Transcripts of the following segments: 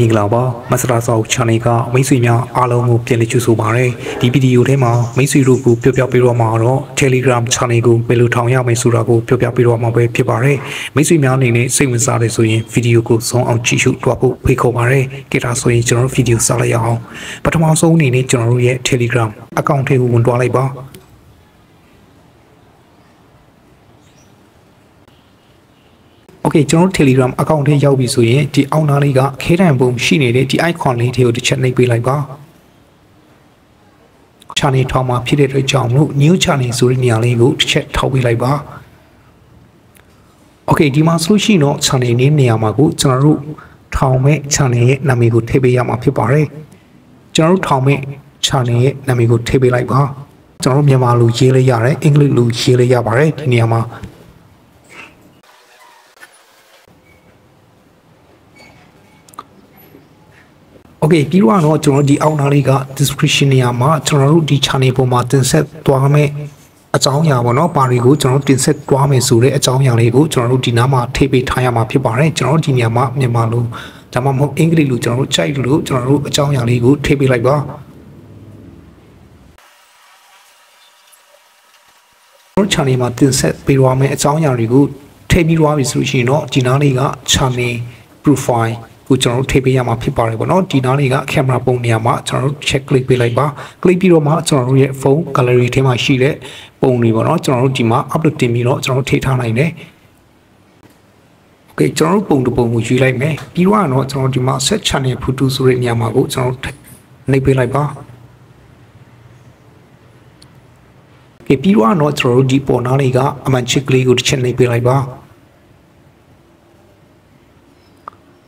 မင်္ဂလာပါမဆရာဆောက် channel ကမိတ်ဆွေများအားလုံးကိုပြန်လည်ကြိုဆိုပါရစေဒီဗီဒီယိုထဲမှာမိတ်ဆွေတို့ကိုပြောပြပေးတော့မှာတော့ Telegram channel ကိုဘယ်လိုထောင်ရမလဲဆိုတာကိုပြောပြပေးတော့မှာပဲဖြစ်ပါတယ်မိတ်ဆွေများအနေနဲ့စိတ်ဝင်စားတယ်ဆိုရင်ဗီဒီယိုကိုဆုံးအောင်ကြည့်ရှုတွားဖို့ဖိတ်ခေါ်ပါရစေကြည့်တာဆိုရင်ကျွန်တော်တို့ဗီဒီယိုစလိုက်ရအောင်ပထမဆုံးအနေနဲ့ကျွန်တော်တို့ရဲ့ Telegram account ထဲကိုဝင်သွားလိုက်ပါ okay ကျွန်တော်တို့ Telegram account ထဲရောက်ပြီဆိုရင်ဒီအောက်နားလေးကခဲတံပုံရှိနေတဲ့ဒီ icon လေးတွေကိုတစ်ချက်နှိပ်ပေးလိုက်ပါ channel ထောင်မှာဖြစ်တဲ့အတွက်ကြောင့်လို့ new channel ဆိုတဲ့နေရာလေးကိုတစ်ချက်ထောက်ပေးလိုက်ပါ okay ဒီမှာဆိုလို့ရှိရင်တော့ channel နေနေရာမှာကိုကျွန်တော်တို့ထောင်မဲ့ channel ရဲ့နာမည်ကိုထည့်ပေးရမှာဖြစ်ပါတယ်ကျွန်တော်တို့ထောင်မဲ့ channel ရဲ့နာမည်ကိုထည့်ပေးလိုက်ပါကျွန်တော်တို့မြန်မာလိုရေးလေးရတယ်အင်္ဂလိပ်လိုရေးလေးရပါတယ်ဒီနေရာမှာ Okay ပြီးတော့တော့ကျွန်တော်ဒီအောက်နားလေးက description နေရာမှာကျွန်တော်တို့ဒီ channel ပေါ်မှာတင်ဆက်သွားမယ်အကြောင်းအရာပေါ့နော်ပါရီကိုကျွန်တော်တင်ဆက်သွားမယ်ဆိုတဲ့အကြောင်းအရာလေးကိုကျွန်တော်တို့ဒီနားမှာထည့်ပေးထားရမှာဖြစ်ပါတယ်ကျွန်တော်ဒီနေရာမှာမြန်မာလိုဒါမှမဟုတ်အင်္ဂလိပ်လိုကျွန်တော်တို့ကြိုက်လို့ကျွန်တော်တို့အကြောင်းအရာလေးကိုထည့်ပေးလိုက်ပါတို့ channel မှာတင်ဆက်ပေးသွားမယ်အကြောင်းအရာတွေကိုထည့်ပြီးသွားပြီဆိုလို့ရှိရင်တော့ဒီနားလေးက channel profile ကိုကျွန်တော်တို့ထည့်ပေးရမှာဖြစ်ပါတယ်ပေါ့နော်ဒီနားလေးကကင်မရာပုံနေရာမှာကျွန်တော်တို့ check click ပေးလိုက်ပါ click ပြီးတော့မှကျွန်တော်တို့ရဲ့ phone gallery ထဲမှာရှိတဲ့ပုံတွေပေါ့နော်ကျွန်တော်တို့ဒီမှာ upload တင်ပြီးတော့ကျွန်တော်တို့ထည့်ထားနိုင်တယ် okay ကျွန်တော်တို့ပုံတစ်ပုံကိုယူလိုက်မယ်ပြီးတော့ကတော့ကျွန်တော်ဒီမှာ set channel photo ဆိုတဲ့နေရာမှာကိုကျွန်တော်တို့နှိပ်ပေးလိုက်ပါကဲပြီးတော့တော့ကျွန်တော်တို့ဒီပေါ်နားလေးကအမှန်ချစ်ကလေးကိုတစ်ချက်နှိပ်ပေးလိုက်ပါ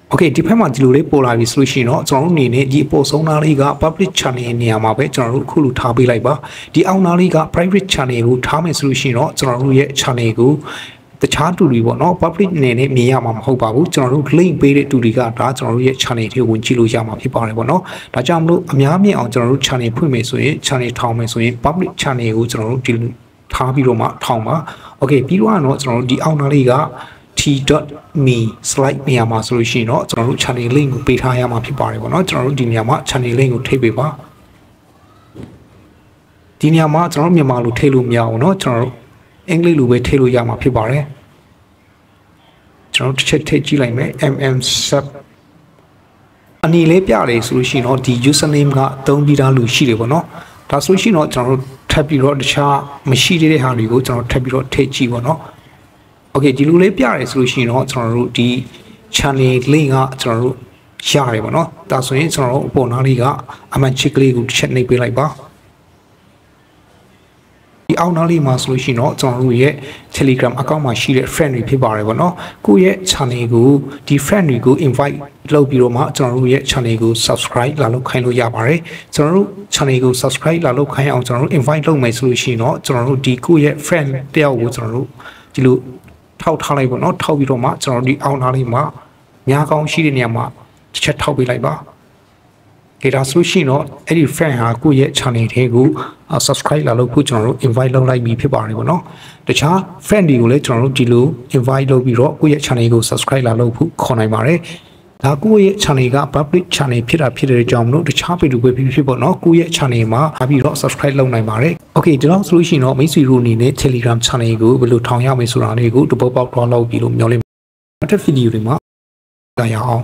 โอเคဒီဖက်မှာဒီလိုလေးပေါ်လာပြီဆိုလို့ရှိရင်တော့ကျွန်တော်တို့အနေနဲ့ဒီအပေါ်ဆုံးသားလေးက public channel နေရာမှာပဲကျွန်တော်တို့အခုလိုထားပေးလိုက်ပါဒီအောက်သားလေးက private channel ကိုထားမယ်ဆိုလို့ရှိရင်တော့ကျွန်တော်တို့ရဲ့ channel ကိုတခြားတူတွေပေါ့နော် public အနေနဲ့မြင်ရမှာမဟုတ်ပါဘူးကျွန်တော်တို့ link ပေးတဲ့တူတွေကဒါကျွန်တော်တို့ရဲ့ channel တွေကိုဝင်ကြည့်လို့ရမှာဖြစ်ပါတယ်ပေါ့နော်ဒါကြောင့်မလို့အများမြင်အောင်ကျွန်တော်တို့ channel ဖွင့်မယ်ဆိုရင် channel ထောင်မယ်ဆိုရင် public channel ကိုကျွန်တော်တို့ဒီထားပြီးတော့မှထောင်ပါ okay ပြီးတော့တော့ကျွန်တော်တို့ဒီအောက်သားလေးက t.me slide နေရာမှာဆိုလို့ရှိရင်တော့ကျွန်တော်တို့ channel link ကိုပေးထားရမှာဖြစ်ပါတယ်ပေါ့နော်ကျွန်တော်တို့ဒီနေရာမှာ channel link ကိုထည့်ပေးပါဒီနေရာမှာကျွန်တော်တို့မြန်မာလိုထည့်လို့မရဘူးเนาะကျွန်တော်တို့အင်္ဂလိပ်လိုပဲထည့်လို့ရမှာဖြစ်ပါတယ်ကျွန်တော်တို့တစ်ချက်ထည့်ကြည့်လိုက်မယ် mm sub အနေလေးပြတယ်ဆိုလို့ရှိရင်တော့ဒီ username ကသုံးပြီးသားလူရှိတယ်ပေါ့နော်ဒါဆိုလို့ရှိရင်တော့ကျွန်တော်တို့ထပ်ပြီးတော့တခြားမရှိသေးတဲ့ဟာတွေကိုကျွန်တော်ထပ်ပြီးတော့ထည့်ကြည့်ပေါ့နော်โอเ คဒီလိုလေးပြရဲဆိုလို့ရှိရင်တော့ကျွန်တော်တို့ဒီ channel link ကကျွန်တော်တို့ရတယ်ပေါ့နော်ဒါဆိုရင်ကျွန်တော်တို့အပေါ်နားလေးကအမှန်ချစ်ကလေးကိုတစ်ချက်နှိပ်ပေးလိုက်ပါဒီအောက်နားလေးမှာဆိုလို့ရှိရင်တော့ကျွန်တော်တို့ရဲ့ Telegram account မှာရှိတဲ့ friend တွေဖြစ်ပါတယ်ပေါ့နော်ကိုယ့်ရဲ့ channel ကိုဒီ friend တွေကို invite လုပ်ပြီးတော့မှကျွန်တော်တို့ရဲ့ channel ကို subscribe လာလုပ်ခိုင်းလို့ရပါတယ်ကျွန်တော်တို့ channel ကို subscribe လာလုပ်ခိုင်းအောင်ကျွန်တော်တို့ invite လုပ်မယ်ဆိုလို့ရှိရင်တော့ကျွန်တော်တို့ဒီကိုယ့်ရဲ့ friend တယောက်ကိုကျွန်တော်တို့ဒီလို ထောက်ထားလိုက်ပေါ့နော်ထောက်ပြီးတော့မှကျွန်တော်ဒီအောင်းသားလေးမှာညာကောင်းရှိတဲ့နေရာမှာတစ်ချက်ထောက်ပေးလိုက်ပါကြည့်ဒါဆိုရှင်တော့အဲ့ဒီ fan ဟာကိုယ့်ရဲ့ channel ထဲကို subscribe လာလို့ခုကျွန်တော်တို့ invite လုပ်လိုက်ပြီးဖြစ်ပါတယ်ပေါ့နော်တခြား fan တွေကိုလည်းကျွန်တော်တို့ဒီလို invite လုပ်ပြီးတော့ကိုယ့်ရဲ့ channel ကို subscribe လာလို့ခုခေါ်နိုင်ပါတယ် ဒါကိုယ့်ရဲ့ channel က public channel ဖြစ်တာဖြစ်တဲ့ကြောင့်မလို့တခြားပေတူပဲဖြစ်ဖြစ်ပေါ့နော်ကိုယ့်ရဲ့ channel မှာပြီးတော့ subscribe လုပ်နိုင်ပါတယ် okay ဒီလောက်ဆိုလို့ရှိရင်တော့မိတ်ဆွေတို့အနေနဲ့ Telegram channel ကိုဘယ်လိုထောင်ရမလဲဆိုတာလေးကိုတပုတ်ပေါက်တော့လောက်ပြီးလို့မျှော်လင့်နောက်ထပ်ဗီဒီယိုတွေမှာကြရအောင်